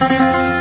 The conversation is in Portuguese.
Música